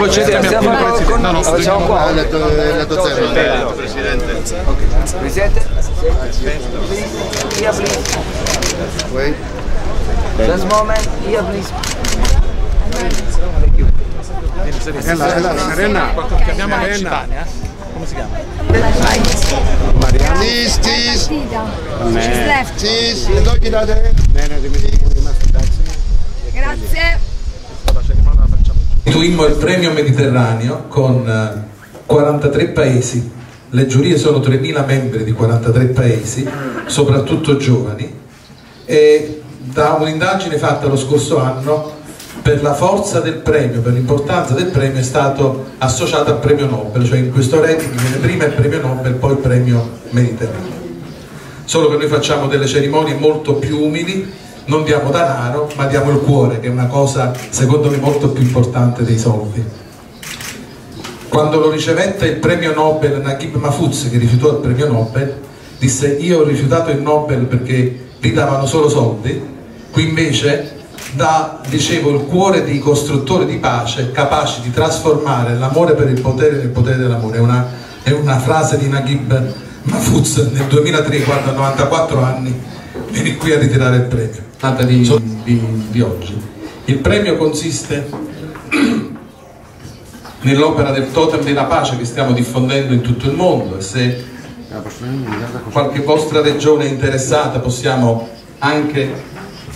concentriamo con prezzi. Con... No, no, facciamo qua. Ah, letto, eh, letto zero. Letto, presidente. Okay. Presidente. Here please. Wait. Just moment. Here please. Thank you. Serena, Serena, chiamiamo la cittadina. Eh. Come si chiama? Mariana. Tis, tis. She's left. Tis. Le do chi date? Bene, rimasti Grazie. Istituimmo il premio Mediterraneo con eh, 43 paesi, le giurie sono 3.000 membri di 43 paesi, soprattutto giovani, e da un'indagine fatta lo scorso anno per la forza del premio, per l'importanza del premio è stato associato al premio Nobel, cioè in questo ranking viene prima il premio Nobel, poi il premio Mediterraneo. Solo che noi facciamo delle cerimonie molto più umili, non diamo denaro, ma diamo il cuore, che è una cosa secondo me molto più importante dei soldi. Quando lo ricevette il premio Nobel Naguib Mahfouz, che rifiutò il premio Nobel, disse io ho rifiutato il Nobel perché vi davano solo soldi, qui invece dà, dicevo, il cuore dei costruttori di pace capaci di trasformare l'amore per il potere nel potere dell'amore. È una, è una frase di Naguib Mahfouz nel 2003, quando a 94 anni vieni qui a ritirare il premio data di, di, di oggi. Il premio consiste nell'opera del totem della pace che stiamo diffondendo in tutto il mondo e se qualche vostra regione è interessata possiamo anche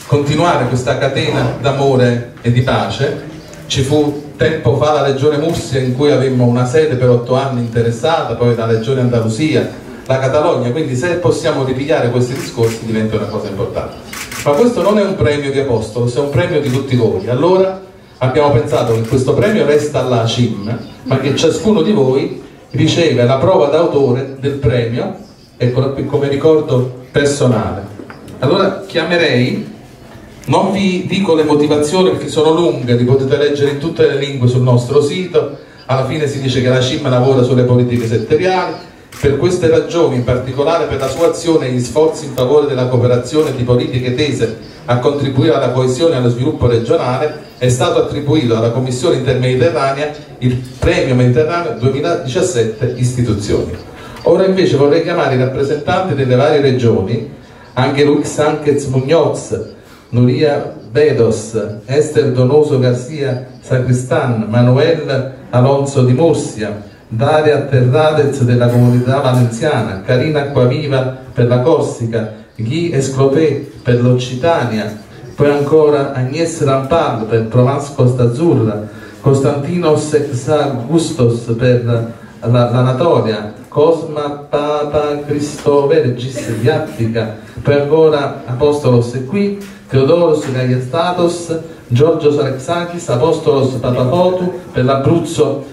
continuare questa catena d'amore e di pace. Ci fu tempo fa la regione Mursia in cui avemmo una sede per otto anni interessata, poi la regione Andalusia, la Catalogna, quindi se possiamo ripigliare questi discorsi diventa una cosa importante. Ma questo non è un premio di Apostolo, è un premio di tutti voi. Allora abbiamo pensato che questo premio resta alla CIM, ma che ciascuno di voi riceve la prova d'autore del premio, eccolo qui come ricordo personale. Allora chiamerei, non vi dico le motivazioni perché sono lunghe, li potete leggere in tutte le lingue sul nostro sito, alla fine si dice che la CIM lavora sulle politiche settoriali, per queste ragioni, in particolare per la sua azione e gli sforzi in favore della cooperazione di politiche tese a contribuire alla coesione e allo sviluppo regionale, è stato attribuito alla Commissione Intermediterranea il Premio Mediterraneo 2017 Istituzioni. Ora invece vorrei chiamare i rappresentanti delle varie regioni, anche Luis Sánchez Muñoz, Nuria Bedos, Esther Donoso Garcia Sacristan, Manuel Alonso di Murcia, Daria Terradez della comunità valenziana, Carina Acquaviva per la Corsica, Guy Esclopé per l'Occitania, poi ancora Agnès Rampal per Provence Costa Azzurra, Costantinos Exagustos per l'Anatolia, Cosma Papa Cristo Vergis di Attica, poi ancora Apostolos è qui, Teodoros Gaiestatos, Giorgio Alexakis, Apostolos Papafotu per l'Abruzzo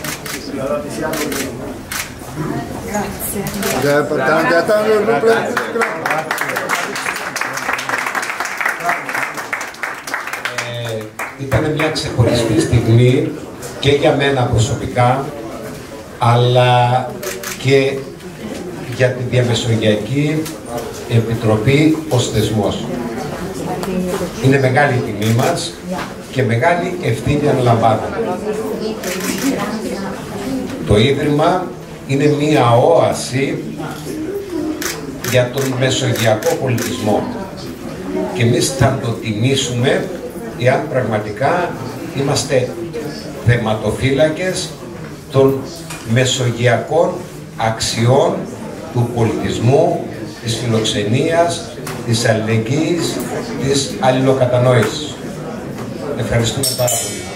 please. Please thank you. Signore. Για τα για τα Ε, ήταν μια ξεχωριστή στιγμή και για μένα προσωπικά αλλά και για τη Διαμεσογειακή Επιτροπή ως θεσμός. Είναι μεγάλη η τιμή μας και μεγάλη ευθύνη αναλαμβάνουμε. Το Ίδρυμα είναι μία όαση για τον μεσογειακό πολιτισμό και εμείς θα το τιμήσουμε εάν πραγματικά είμαστε θεματοφύλακες των μεσογειακών αξιών του πολιτισμού, της φιλοξενίας, της αλληλεγγύης, της αλληλοκατανόησης. Ευχαριστούμε πάρα πολύ.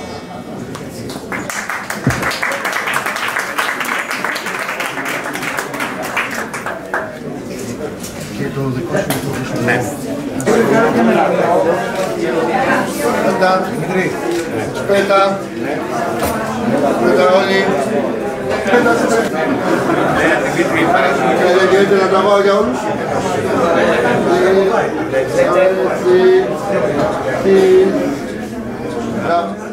Не. Да, три. Шпета. Педаоли. Да.